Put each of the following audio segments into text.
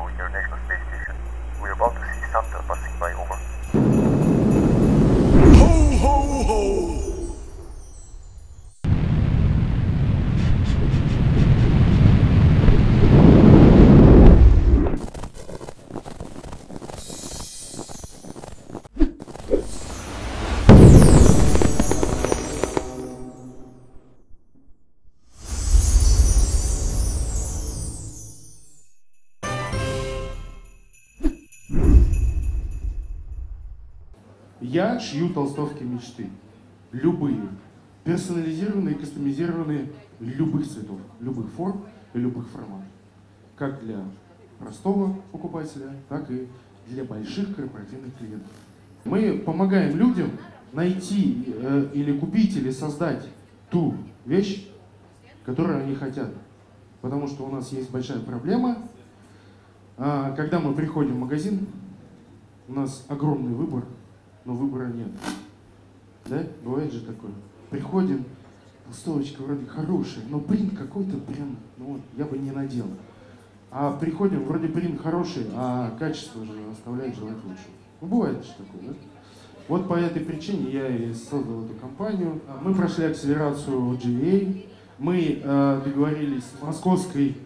Cairo International Space Station. We're about to see Santa passing by over. Я шью толстовки мечты. Любые. Персонализированные, кастомизированные любых цветов, любых форм и любых форматов. Как для простого покупателя, так и для больших корпоративных клиентов. Мы помогаем людям найти э, или купить, или создать ту вещь, которую они хотят. Потому что у нас есть большая проблема. А, когда мы приходим в магазин, у нас огромный выбор, но выбора нет. Да? Бывает же такое. Приходим, толстовочка вроде хорошая, но принт какой-то прям, ну вот, я бы не надел. А приходим, вроде принт хороший, а качество же оставляет желать лучшего. Ну, бывает же такое, да? Вот по этой причине я и создал эту компанию. Мы прошли акселерацию GVA, мы э, договорились с московской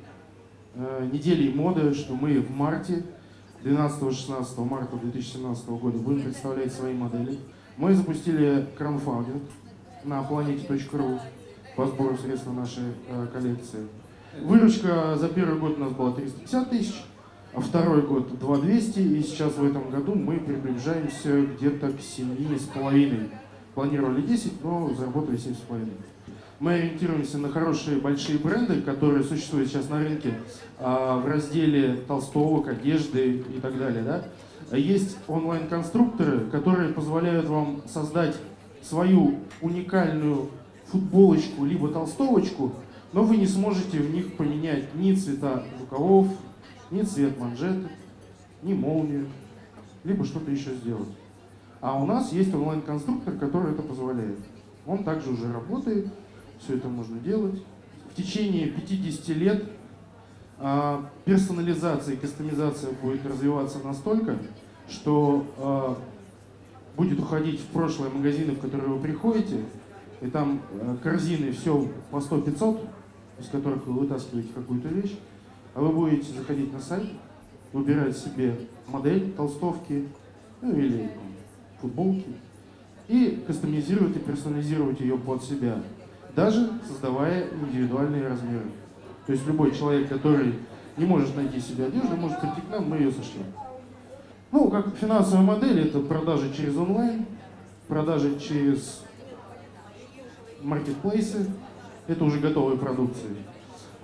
э, неделей моды, что мы в марте 12-16 марта 2017 года будем представлять свои модели. Мы запустили краудфандинг на planete.ru по сбору средств на нашей э, коллекции. Выручка за первый год у нас была 350 тысяч, а второй год 2200, и сейчас в этом году мы приближаемся где-то к 7,5. Планировали 10, но заработали 7,5. Мы ориентируемся на хорошие большие бренды, которые существуют сейчас на рынке а, в разделе толстовок, одежды и так далее. Да? Есть онлайн-конструкторы, которые позволяют вам создать свою уникальную футболочку либо толстовочку, но вы не сможете в них поменять ни цвета рукавов, ни цвет манжеты, ни молнию, либо что-то еще сделать. А у нас есть онлайн-конструктор, который это позволяет. Он также уже работает, все это можно делать. В течение 50 лет а, персонализация и кастомизация будет развиваться настолько, что а, будет уходить в прошлое магазины, в которые вы приходите, и там а, корзины все по 100-500, из которых вы вытаскиваете какую-то вещь, а вы будете заходить на сайт, выбирать себе модель толстовки, ну или футболки, и кастомизировать и персонализировать ее под себя, даже создавая индивидуальные размеры. То есть любой человек, который не может найти себе одежду, может прийти к нам, мы ее сошьем. Ну, как финансовая модель, это продажи через онлайн, продажи через маркетплейсы, это уже готовые продукции.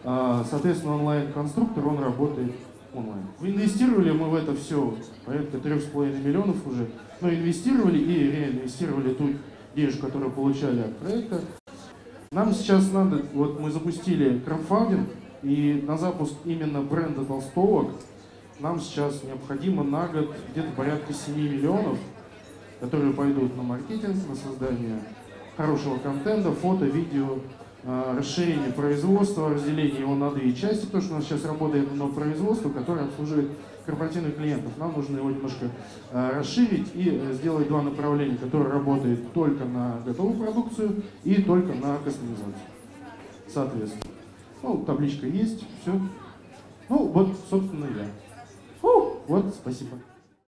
А, Соответственно, онлайн-конструктор, он работает онлайн. Инвестировали мы в это все порядка 3,5 миллионов уже, но инвестировали и реинвестировали ту денежку, которую получали от проекта. Нам сейчас надо, вот мы запустили краудфандинг, и на запуск именно бренда толстовок нам сейчас необходимо на год где-то порядка 7 миллионов, которые пойдут на маркетинг, на создание хорошего контента, фото, видео, расширение производства, разделение его на две части, потому что у нас сейчас работает одно производство, которое обслуживает корпоративных клиентов. Нам нужно его немножко а, расширить и э, сделать два направления, которые работают только на готовую продукцию и только на кастомизацию. Соответственно. Ну, табличка есть, все. Ну, вот, собственно, я. Фу, вот, спасибо.